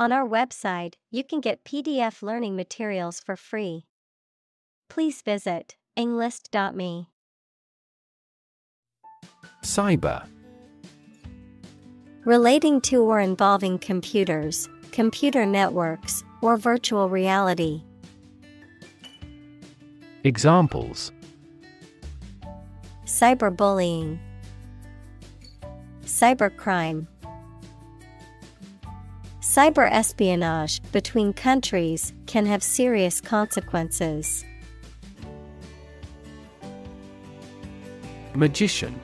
On our website, you can get PDF learning materials for free. Please visit englist.me. Cyber Relating to or involving computers, computer networks, or virtual reality. Examples Cyberbullying, Cybercrime. Cyber espionage between countries can have serious consequences. Magician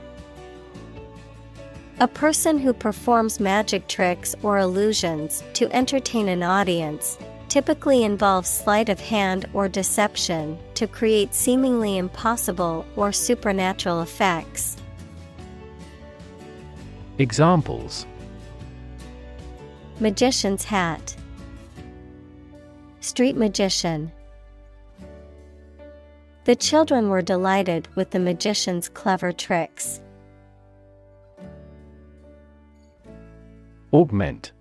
A person who performs magic tricks or illusions to entertain an audience typically involves sleight of hand or deception to create seemingly impossible or supernatural effects. Examples Magician's hat, Street magician. The children were delighted with the magician's clever tricks. Augment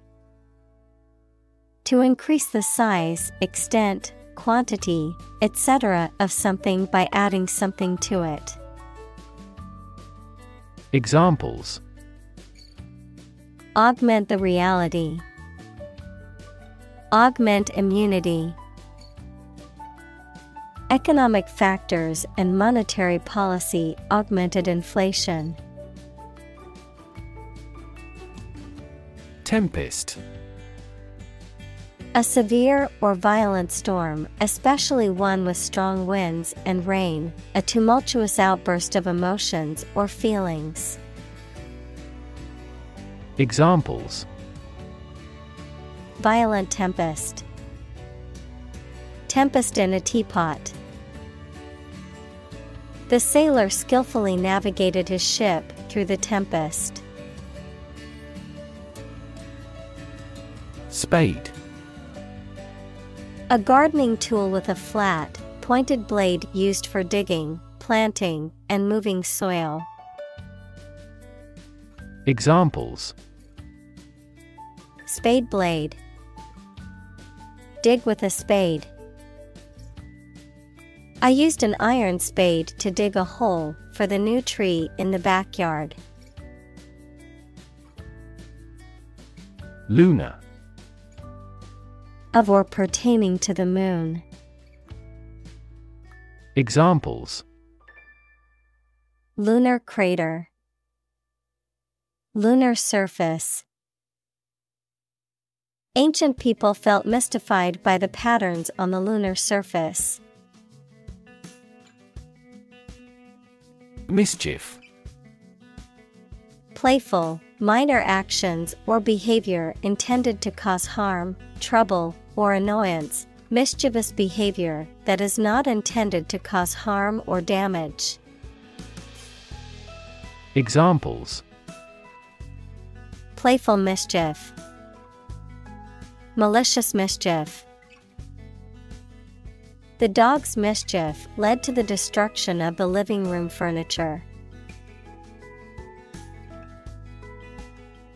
To increase the size, extent, quantity, etc. of something by adding something to it. Examples Augment the reality. Augment immunity. Economic factors and monetary policy augmented inflation. Tempest A severe or violent storm, especially one with strong winds and rain, a tumultuous outburst of emotions or feelings. Examples Violent tempest. Tempest in a teapot. The sailor skillfully navigated his ship through the tempest. Spade A gardening tool with a flat, pointed blade used for digging, planting, and moving soil. Examples Spade blade. Dig with a spade. I used an iron spade to dig a hole for the new tree in the backyard. Lunar. Of or pertaining to the moon. Examples Lunar crater. Lunar surface. Ancient people felt mystified by the patterns on the lunar surface. Mischief Playful, minor actions or behavior intended to cause harm, trouble, or annoyance, mischievous behavior that is not intended to cause harm or damage. Examples Playful mischief, Malicious mischief. The dog's mischief led to the destruction of the living room furniture.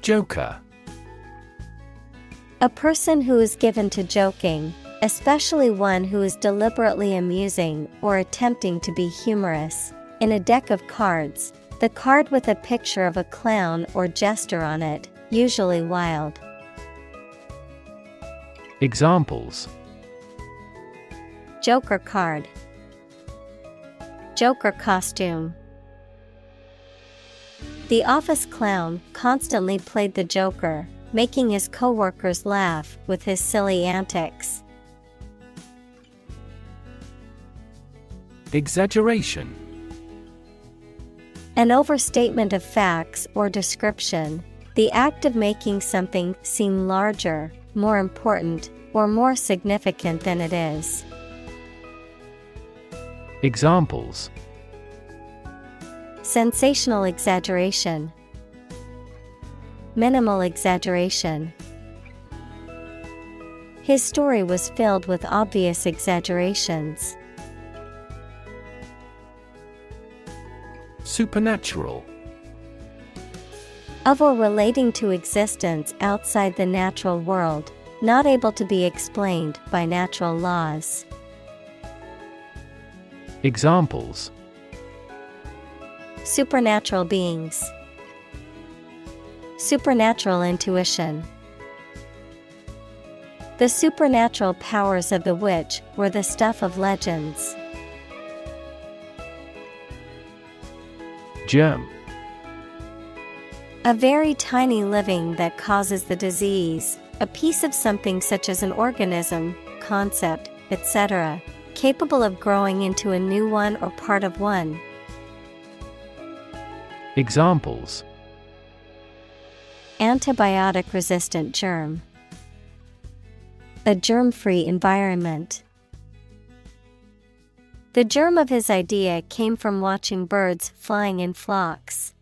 Joker A person who is given to joking, especially one who is deliberately amusing or attempting to be humorous. In a deck of cards, the card with a picture of a clown or jester on it, usually wild. Examples Joker card, Joker costume. The office clown constantly played the Joker, making his coworkers laugh with his silly antics. Exaggeration An overstatement of facts or description, the act of making something seem larger, more important, or more significant than it is. Examples Sensational exaggeration, Minimal exaggeration. His story was filled with obvious exaggerations. Supernatural Of or relating to existence outside the natural world, Not able to be explained by natural laws. Examples Supernatural beings. Supernatural intuition. The supernatural powers of the witch were the stuff of legends. Germ A very tiny living that causes the disease, a piece of something such as an organism, concept, etc., capable of growing into a new one or part of one. Examples Antibiotic resistant germ. A germ free environment. The germ of his idea came from watching birds flying in flocks.